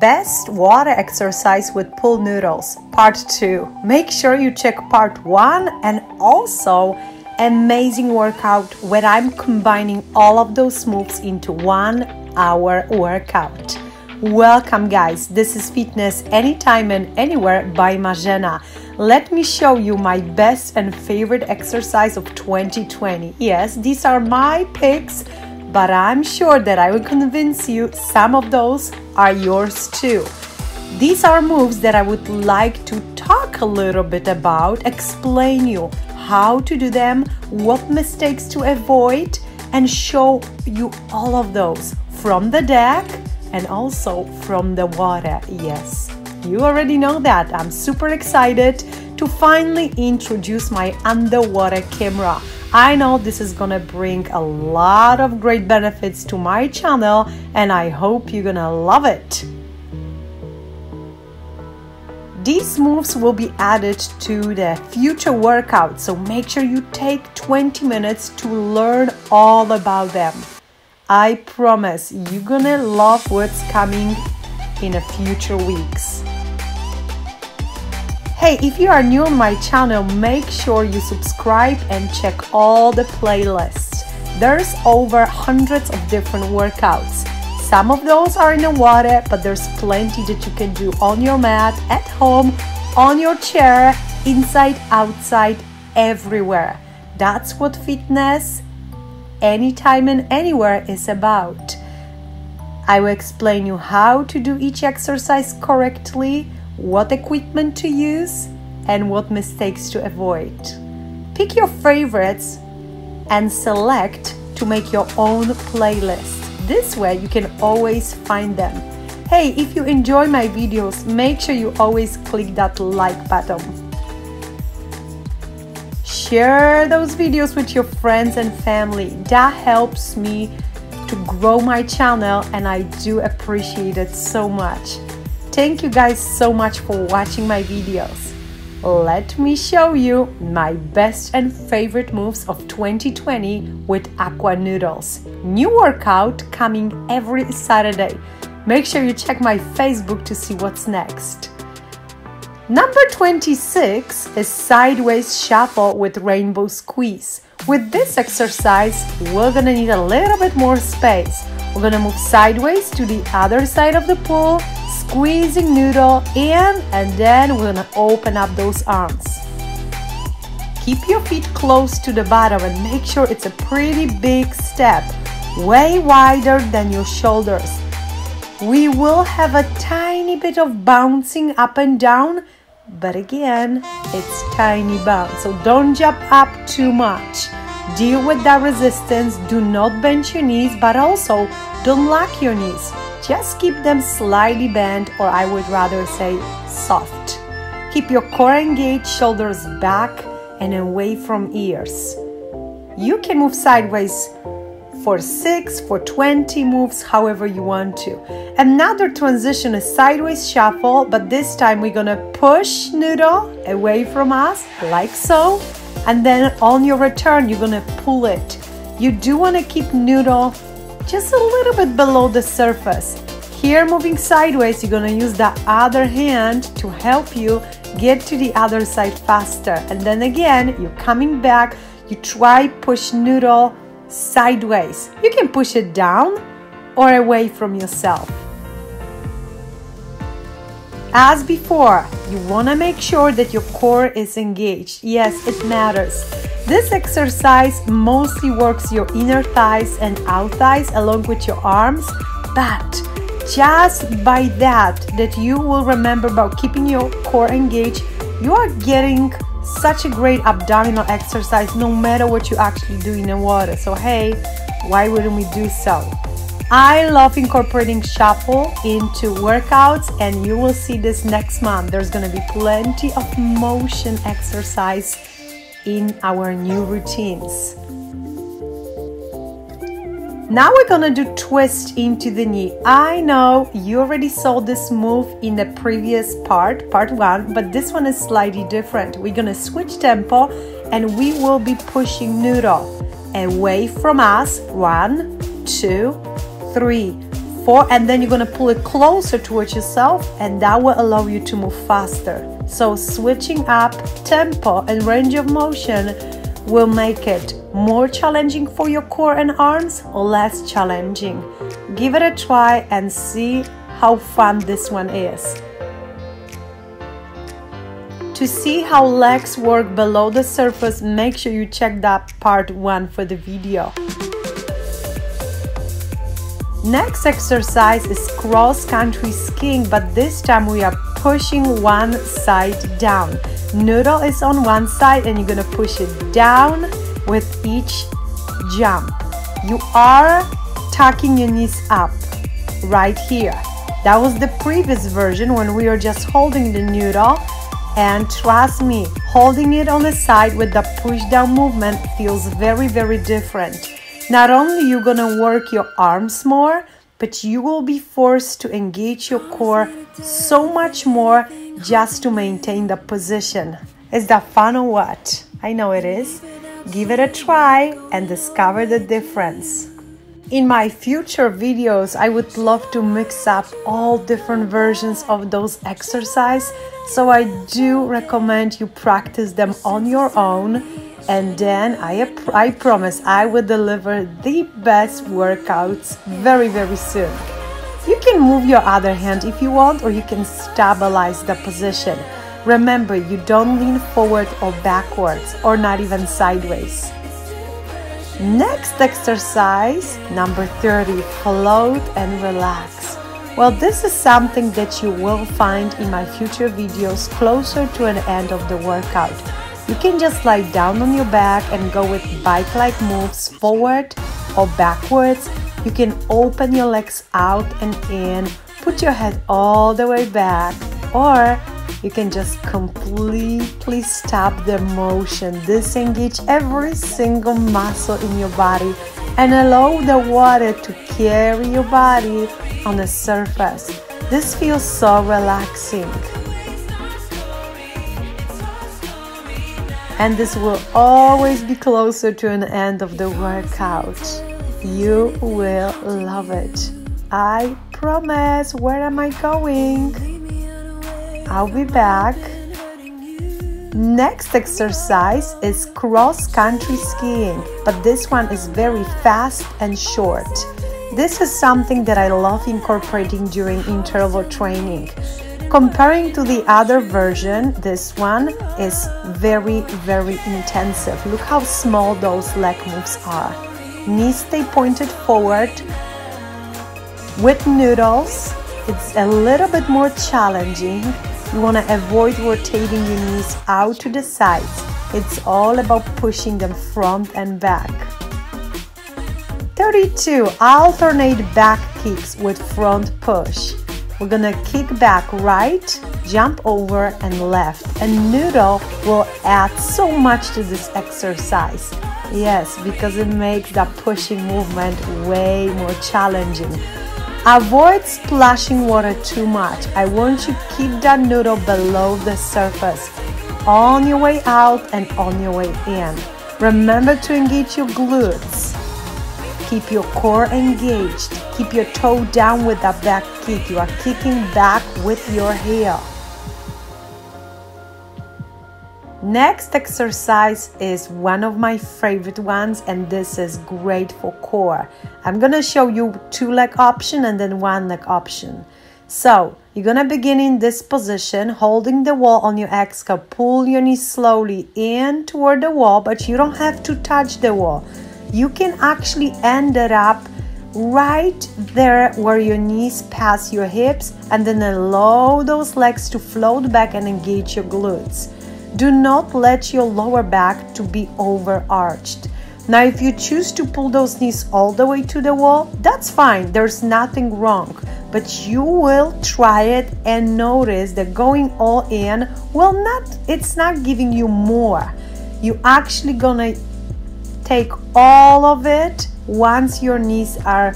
best water exercise with pool noodles, part 2. Make sure you check part 1 and also amazing workout where I'm combining all of those moves into one hour workout. Welcome, guys. This is Fitness Anytime and Anywhere by Marzena. Let me show you my best and favorite exercise of 2020. Yes, these are my picks, but I'm sure that I will convince you some of those are yours too. These are moves that I would like to talk a little bit about, explain you how to do them, what mistakes to avoid, and show you all of those from the deck and also from the water. Yes, you already know that. I'm super excited to finally introduce my underwater camera. I know this is gonna bring a lot of great benefits to my channel, and I hope you're gonna love it. These moves will be added to the future workout, so make sure you take 20 minutes to learn all about them. I promise you're gonna love what's coming in the future weeks. Hey, if you are new on my channel, make sure you subscribe and check all the playlists. There's over hundreds of different workouts some of those are in the water, but there's plenty that you can do on your mat, at home, on your chair, inside, outside, everywhere. That's what fitness, anytime and anywhere, is about. I will explain you how to do each exercise correctly, what equipment to use, and what mistakes to avoid. Pick your favorites and select to make your own playlist. This way you can always find them. Hey, if you enjoy my videos, make sure you always click that like button. Share those videos with your friends and family. That helps me to grow my channel and I do appreciate it so much. Thank you guys so much for watching my videos. Let me show you my best and favorite moves of 2020 with Aqua Noodles. New workout coming every Saturday. Make sure you check my Facebook to see what's next. Number 26 is Sideways Shuffle with Rainbow Squeeze. With this exercise, we're gonna need a little bit more space. We're gonna move sideways to the other side of the pool squeezing noodle in and then we're gonna open up those arms. Keep your feet close to the bottom and make sure it's a pretty big step, way wider than your shoulders. We will have a tiny bit of bouncing up and down, but again, it's tiny bounce. So don't jump up too much. Deal with that resistance. Do not bend your knees, but also don't lock your knees. Just keep them slightly bent or I would rather say soft. Keep your core engaged, shoulders back and away from ears. You can move sideways for 6, for 20 moves, however you want to. Another transition is sideways shuffle, but this time we're gonna push noodle away from us, like so. And then on your return, you're gonna pull it. You do wanna keep noodle just a little bit below the surface. Here moving sideways, you're gonna use the other hand to help you get to the other side faster. And then again, you're coming back, you try push noodle sideways. You can push it down or away from yourself. As before, you want to make sure that your core is engaged. Yes, it matters. This exercise mostly works your inner thighs and out thighs along with your arms, but just by that that you will remember about keeping your core engaged, you are getting such a great abdominal exercise no matter what you actually do in the water. So hey, why wouldn't we do so? I love incorporating shuffle into workouts and you will see this next month. There's going to be plenty of motion exercise in our new routines. Now we're gonna do twist into the knee. I know you already saw this move in the previous part, part one, but this one is slightly different. We're gonna switch tempo and we will be pushing noodle away from us. One, two, three, four, and then you're gonna pull it closer towards yourself and that will allow you to move faster. So switching up tempo and range of motion will make it more challenging for your core and arms or less challenging. Give it a try and see how fun this one is. To see how legs work below the surface, make sure you check that part 1 for the video. Next exercise is cross country skiing, but this time we are pushing one side down. Noodle is on one side and you're gonna push it down with each jump. You are tucking your knees up right here. That was the previous version when we were just holding the noodle and trust me, holding it on the side with the push down movement feels very, very different. Not only you're gonna work your arms more, but you will be forced to engage your core so much more just to maintain the position. Is that fun or what? I know it is. Give it a try and discover the difference. In my future videos, I would love to mix up all different versions of those exercises. So I do recommend you practice them on your own and then I, I promise I will deliver the best workouts very very soon. You can move your other hand if you want or you can stabilize the position. Remember, you don't lean forward or backwards or not even sideways. Next exercise, number 30, float and relax. Well, this is something that you will find in my future videos closer to an end of the workout. You can just lie down on your back and go with bike-like moves forward or backwards. You can open your legs out and in, put your head all the way back, or you can just completely stop the motion, disengage every single muscle in your body, and allow the water to carry your body on the surface. This feels so relaxing. And this will always be closer to an end of the workout. You will love it. I promise. Where am I going? I'll be back. Next exercise is cross country skiing, but this one is very fast and short. This is something that I love incorporating during interval training. Comparing to the other version, this one is very, very intensive. Look how small those leg moves are. Knees stay pointed forward with noodles. It's a little bit more challenging you want to avoid rotating your knees out to the sides. It's all about pushing them front and back. 32. Alternate back kicks with front push. We're gonna kick back right, jump over and left. And noodle will add so much to this exercise. Yes, because it makes that pushing movement way more challenging. Avoid splashing water too much. I want you to keep that noodle below the surface on your way out and on your way in. Remember to engage your glutes. Keep your core engaged. Keep your toe down with that back kick. You are kicking back with your heel. Next exercise is one of my favorite ones and this is great for core. I'm gonna show you two leg option and then one leg option. So you're gonna begin in this position, holding the wall on your exhale. Pull your knees slowly in toward the wall, but you don't have to touch the wall. You can actually end it up right there where your knees pass your hips and then allow those legs to float back and engage your glutes. Do not let your lower back to be overarched. Now, if you choose to pull those knees all the way to the wall, that's fine. There's nothing wrong. But you will try it and notice that going all in will not, it's not giving you more. You actually gonna take all of it once your knees are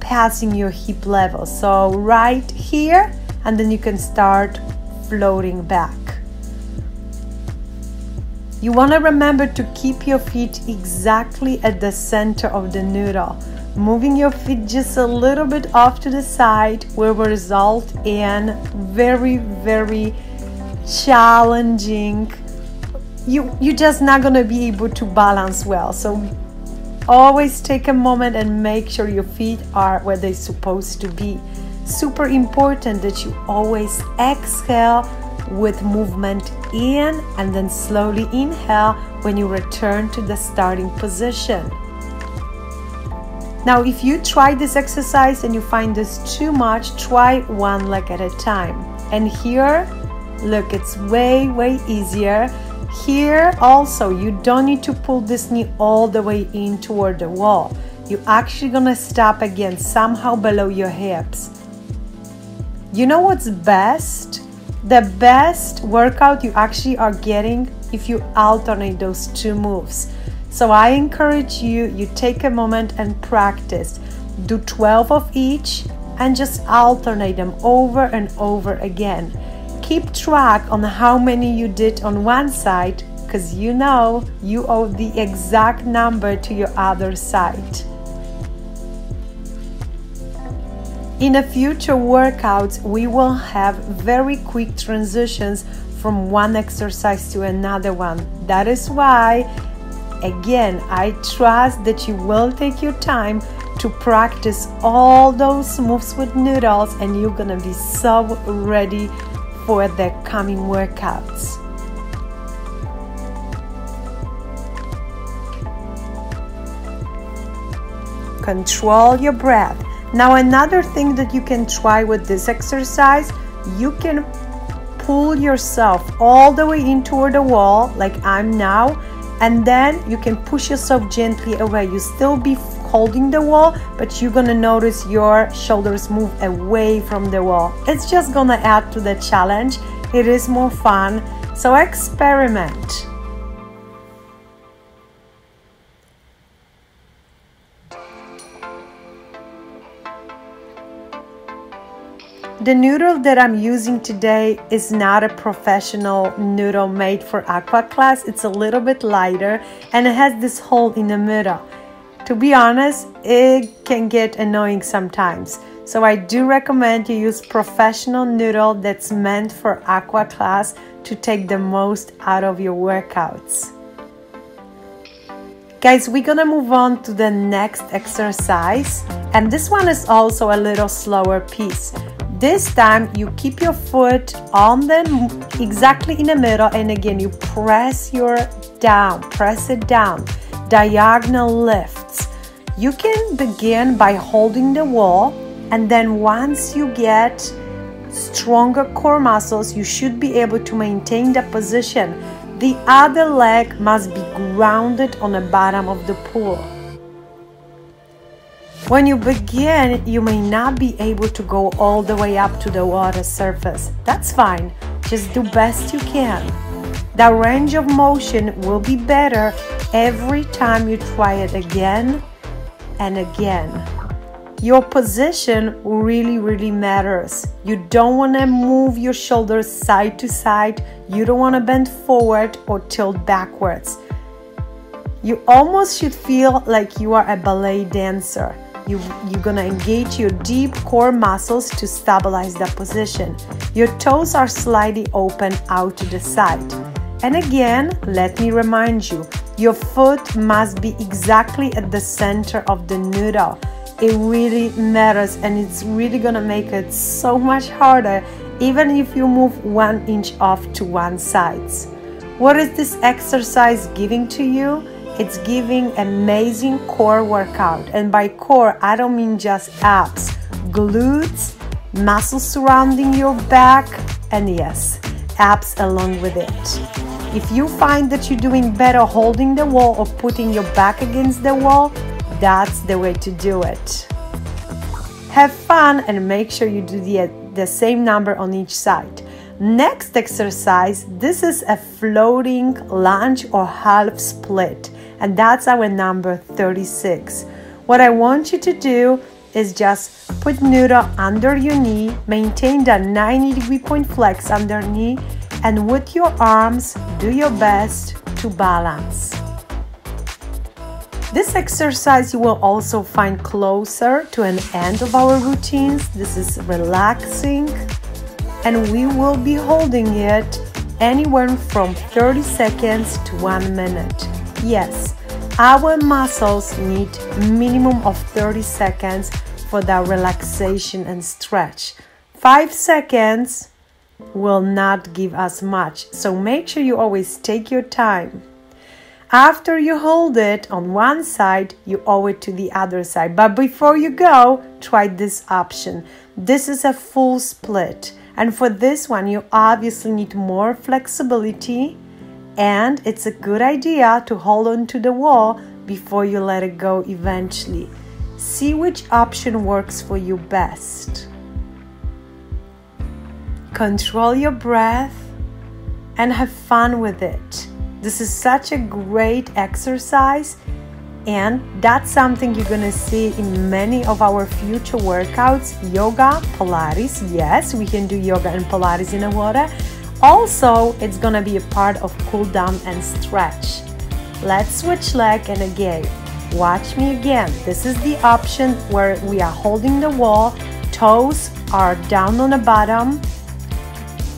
passing your hip level. So right here, and then you can start floating back. You want to remember to keep your feet exactly at the center of the noodle. moving your feet just a little bit off to the side will result in very very challenging you you're just not going to be able to balance well so always take a moment and make sure your feet are where they're supposed to be super important that you always exhale with movement in and then slowly inhale when you return to the starting position now, if you try this exercise and you find this too much, try one leg at a time. And here, look, it's way, way easier. Here also, you don't need to pull this knee all the way in toward the wall. You're actually gonna stop again somehow below your hips. You know what's best? The best workout you actually are getting if you alternate those two moves. So I encourage you, you take a moment and practice. Do 12 of each and just alternate them over and over again. Keep track on how many you did on one side because you know you owe the exact number to your other side. In the future workouts, we will have very quick transitions from one exercise to another one. That is why Again, I trust that you will take your time to practice all those moves with noodles and you're gonna be so ready for the coming workouts. Control your breath. Now, another thing that you can try with this exercise, you can pull yourself all the way in toward the wall, like I'm now, and then you can push yourself gently away you still be holding the wall but you're gonna notice your shoulders move away from the wall it's just gonna add to the challenge it is more fun so experiment The noodle that I'm using today is not a professional noodle made for aqua class. It's a little bit lighter and it has this hole in the middle. To be honest, it can get annoying sometimes. So I do recommend you use professional noodle that's meant for aqua class to take the most out of your workouts. Guys, we're gonna move on to the next exercise and this one is also a little slower piece. This time you keep your foot on the exactly in the middle and again you press your down, press it down, diagonal lifts. You can begin by holding the wall and then once you get stronger core muscles, you should be able to maintain the position. The other leg must be grounded on the bottom of the pool. When you begin, you may not be able to go all the way up to the water surface. That's fine. Just do best you can. The range of motion will be better every time you try it again and again. Your position really, really matters. You don't want to move your shoulders side to side. You don't want to bend forward or tilt backwards. You almost should feel like you are a ballet dancer. You, you're gonna engage your deep core muscles to stabilize that position. Your toes are slightly open out to the side. And again, let me remind you, your foot must be exactly at the center of the noodle. It really matters and it's really gonna make it so much harder even if you move one inch off to one side. What is this exercise giving to you? It's giving amazing core workout. And by core, I don't mean just abs, glutes, muscles surrounding your back, and yes, abs along with it. If you find that you're doing better holding the wall or putting your back against the wall, that's the way to do it. Have fun and make sure you do the, the same number on each side. Next exercise, this is a floating lunge or half split and that's our number 36. What I want you to do is just put noodle under your knee, maintain that 90 degree point flex under knee, and with your arms, do your best to balance. This exercise you will also find closer to an end of our routines. This is relaxing and we will be holding it anywhere from 30 seconds to 1 minute. Yes, our muscles need minimum of 30 seconds for that relaxation and stretch. 5 seconds will not give us much. So make sure you always take your time. After you hold it on one side, you owe it to the other side. But before you go, try this option. This is a full split. And for this one, you obviously need more flexibility. And it's a good idea to hold on to the wall before you let it go eventually. See which option works for you best. Control your breath and have fun with it. This is such a great exercise, and that's something you're gonna see in many of our future workouts yoga, Pilates. Yes, we can do yoga and Pilates in the water. Also, it's gonna be a part of cool down and stretch. Let's switch leg and again. Watch me again. This is the option where we are holding the wall, toes are down on the bottom.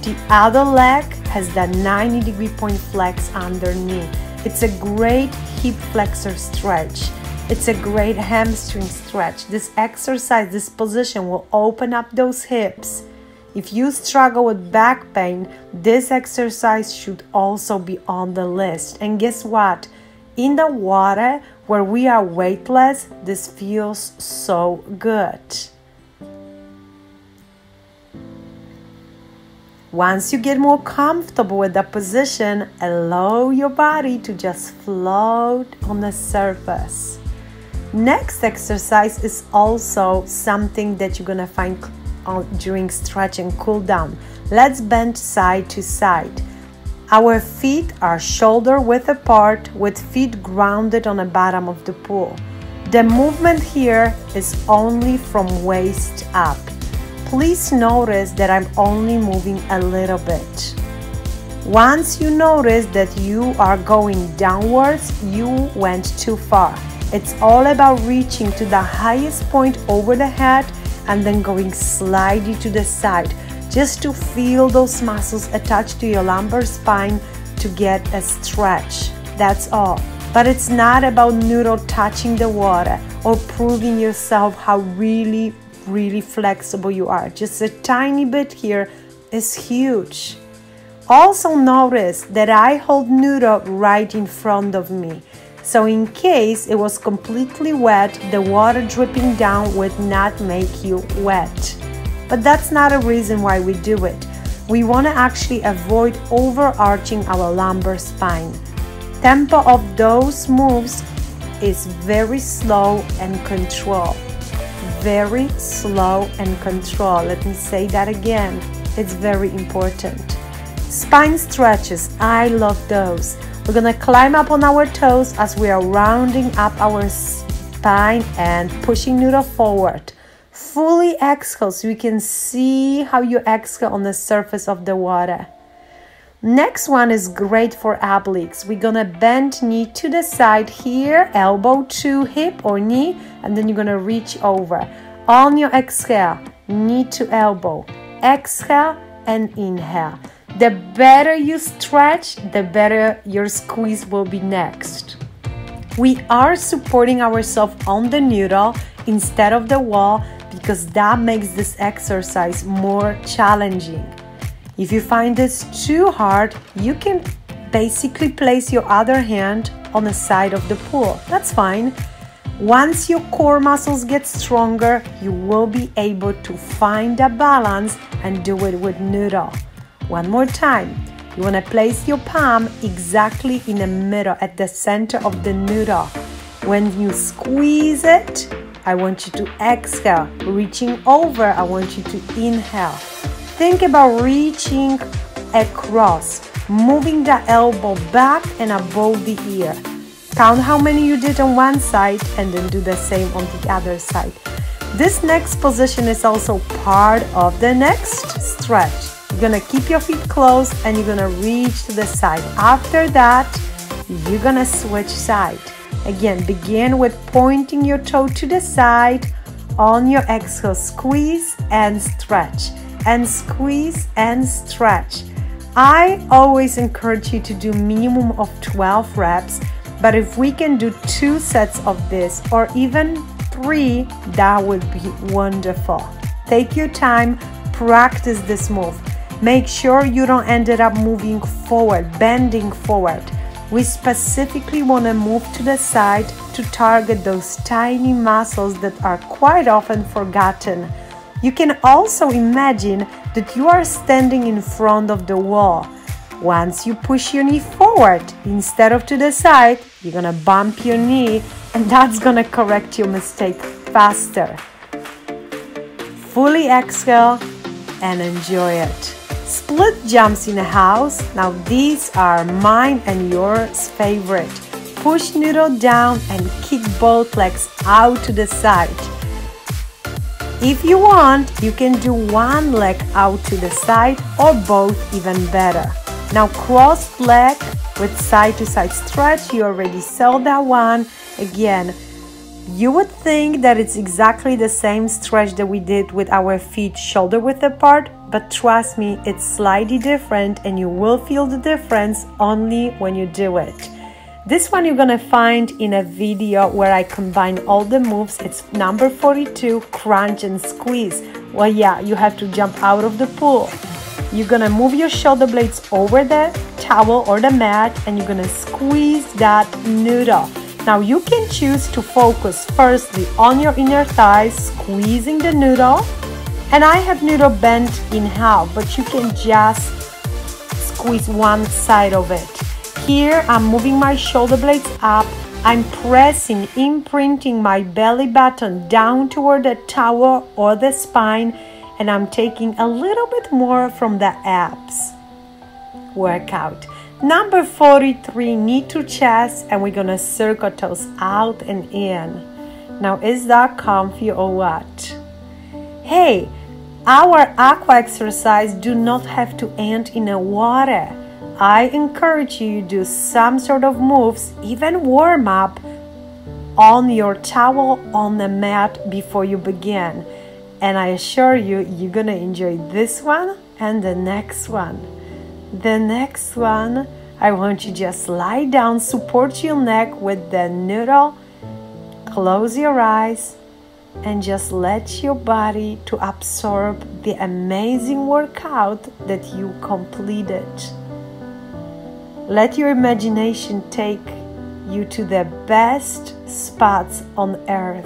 The other leg has that 90 degree point flex underneath. It's a great hip flexor stretch. It's a great hamstring stretch. This exercise, this position will open up those hips. If you struggle with back pain, this exercise should also be on the list. And guess what? In the water where we are weightless, this feels so good. Once you get more comfortable with the position, allow your body to just float on the surface. Next exercise is also something that you're gonna find uh, during stretch and cool down. Let's bend side to side. Our feet are shoulder width apart with feet grounded on the bottom of the pool. The movement here is only from waist up please notice that I'm only moving a little bit. Once you notice that you are going downwards, you went too far. It's all about reaching to the highest point over the head and then going slightly to the side just to feel those muscles attached to your lumbar spine to get a stretch. That's all. But it's not about noodle touching the water or proving yourself how really really flexible you are. Just a tiny bit here is huge. Also notice that I hold noodle right in front of me. So in case it was completely wet, the water dripping down would not make you wet. But that's not a reason why we do it. We want to actually avoid overarching our lumbar spine. Tempo of those moves is very slow and controlled very slow and controlled. Let me say that again. It's very important. Spine stretches, I love those. We're gonna climb up on our toes as we are rounding up our spine and pushing noodle forward. Fully exhale so you can see how you exhale on the surface of the water. Next one is great for obliques. We're gonna bend knee to the side here, elbow to hip or knee, and then you're gonna reach over. On your exhale, knee to elbow. Exhale and inhale. The better you stretch, the better your squeeze will be next. We are supporting ourselves on the noodle instead of the wall because that makes this exercise more challenging. If you find this too hard, you can basically place your other hand on the side of the pool. That's fine. Once your core muscles get stronger, you will be able to find a balance and do it with noodle. One more time. You want to place your palm exactly in the middle at the center of the noodle. When you squeeze it, I want you to exhale. Reaching over, I want you to inhale. Think about reaching across, moving the elbow back and above the ear. Count how many you did on one side and then do the same on the other side. This next position is also part of the next stretch. You're gonna keep your feet closed and you're gonna reach to the side. After that, you're gonna switch side. Again, begin with pointing your toe to the side. On your exhale, squeeze and stretch, and squeeze and stretch. I always encourage you to do minimum of 12 reps, but if we can do two sets of this or even three, that would be wonderful. Take your time, practice this move. Make sure you don't end up moving forward, bending forward. We specifically want to move to the side to target those tiny muscles that are quite often forgotten. You can also imagine that you are standing in front of the wall. Once you push your knee forward instead of to the side, you're gonna bump your knee and that's gonna correct your mistake faster. Fully exhale and enjoy it. Split jumps in the house. Now these are mine and yours favorite. Push noodle down and kick both legs out to the side. If you want, you can do one leg out to the side or both even better. Now cross leg with side to side stretch. You already saw that one. Again, you would think that it's exactly the same stretch that we did with our feet shoulder width apart, but trust me, it's slightly different and you will feel the difference only when you do it. This one you're gonna find in a video where I combine all the moves. It's number 42, crunch and squeeze. Well, yeah, you have to jump out of the pool. You're gonna move your shoulder blades over the towel or the mat and you're gonna squeeze that noodle. Now you can choose to focus firstly on your inner thighs, squeezing the noodle. And I have noodle bent in half, but you can just squeeze one side of it. Here I'm moving my shoulder blades up. I'm pressing, imprinting my belly button down toward the tower or the spine, and I'm taking a little bit more from the abs workout. Number 43, knee to chest, and we're gonna circle toes out and in. Now, is that comfy or what? Hey, our aqua exercise do not have to end in a water. I encourage you to do some sort of moves, even warm up on your towel on the mat before you begin. And I assure you, you're gonna enjoy this one and the next one. The next one, I want you just lie down, support your neck with the noodle, close your eyes, and just let your body to absorb the amazing workout that you completed. Let your imagination take you to the best spots on earth.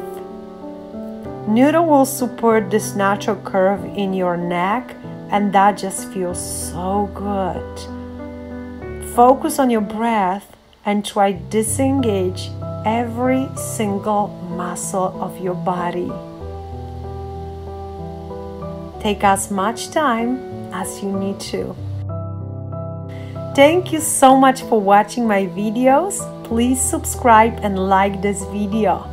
Noodle will support this natural curve in your neck and that just feels so good. Focus on your breath and try disengage every single muscle of your body. Take as much time as you need to. Thank you so much for watching my videos. Please subscribe and like this video.